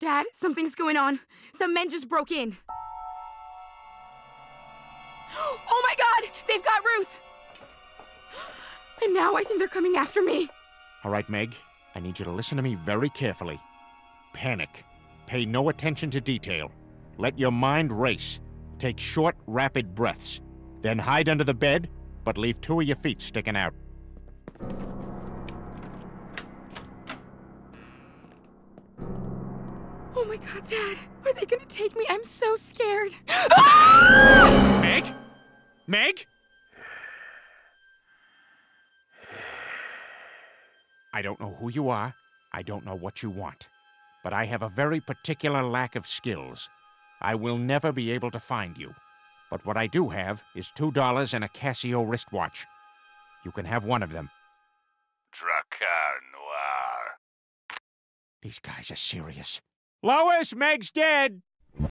Dad, something's going on. Some men just broke in. Oh my god! They've got Ruth! And now I think they're coming after me. All right, Meg, I need you to listen to me very carefully. Panic. Pay no attention to detail. Let your mind race. Take short, rapid breaths. Then hide under the bed, but leave two of your feet sticking out. Oh my god, Dad. Are they gonna take me? I'm so scared. Meg? Meg? I don't know who you are. I don't know what you want. But I have a very particular lack of skills. I will never be able to find you. But what I do have is $2 and a Casio wristwatch. You can have one of them. Drakkar Noir. These guys are serious. Lois, Meg's dead!